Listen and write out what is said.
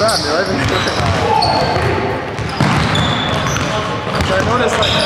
Enough and it just says like